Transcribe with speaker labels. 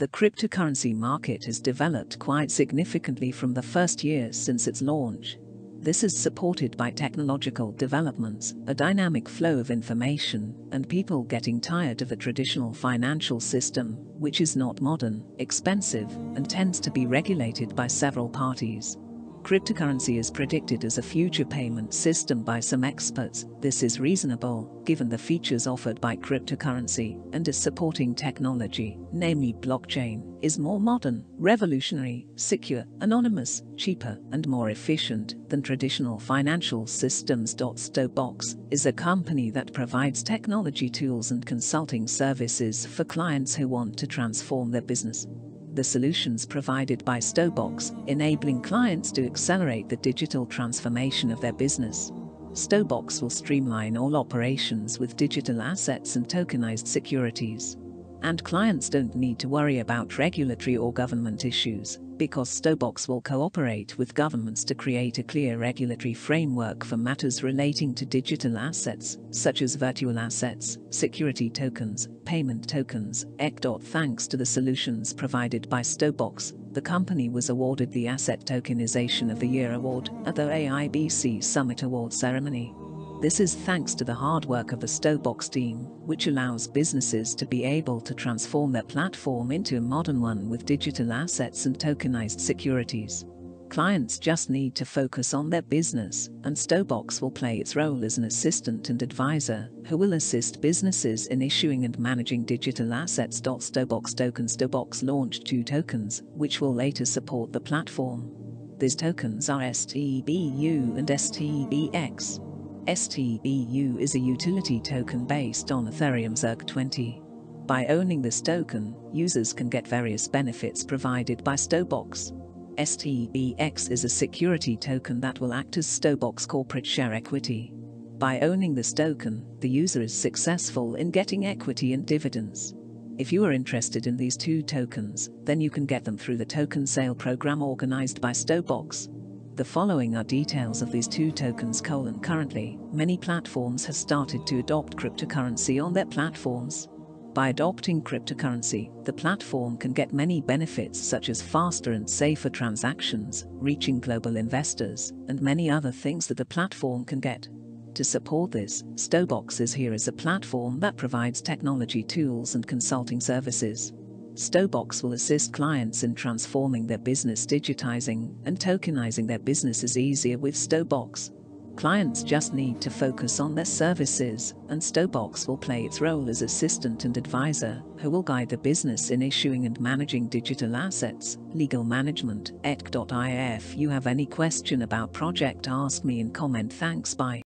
Speaker 1: the cryptocurrency market has developed quite significantly from the first years since its launch. This is supported by technological developments, a dynamic flow of information, and people getting tired of a traditional financial system, which is not modern, expensive, and tends to be regulated by several parties. Cryptocurrency is predicted as a future payment system by some experts. This is reasonable, given the features offered by cryptocurrency, and its supporting technology, namely blockchain, is more modern, revolutionary, secure, anonymous, cheaper, and more efficient than traditional financial systems. Stobox is a company that provides technology tools and consulting services for clients who want to transform their business the solutions provided by Stobox, enabling clients to accelerate the digital transformation of their business. Stobox will streamline all operations with digital assets and tokenized securities. And clients don't need to worry about regulatory or government issues, because Stobox will cooperate with governments to create a clear regulatory framework for matters relating to digital assets, such as virtual assets, security tokens, payment tokens, EC. Thanks to the solutions provided by Stobox, the company was awarded the Asset Tokenization of the Year award at the AIBC Summit Award ceremony. This is thanks to the hard work of the Stobox team, which allows businesses to be able to transform their platform into a modern one with digital assets and tokenized securities. Clients just need to focus on their business, and Stobox will play its role as an assistant and advisor who will assist businesses in issuing and managing digital assets. Stobox token Stobox launched two tokens, which will later support the platform. These tokens are STBU and STBX. STBU is a utility token based on Ethereum ERC20. By owning this token, users can get various benefits provided by Stobox. STBX is a security token that will act as Stobox corporate share equity. By owning this token, the user is successful in getting equity and dividends. If you are interested in these two tokens, then you can get them through the token sale program organized by Stobox. The following are details of these two tokens colon currently, many platforms have started to adopt cryptocurrency on their platforms. By adopting cryptocurrency, the platform can get many benefits such as faster and safer transactions, reaching global investors, and many other things that the platform can get. To support this, Stobox is here as a platform that provides technology tools and consulting services. Stobox will assist clients in transforming their business digitizing and tokenizing their businesses easier with Stobox. Clients just need to focus on their services, and Stobox will play its role as assistant and advisor who will guide the business in issuing and managing digital assets, legal management, etc. If you have any question about project ask me in comment thanks bye.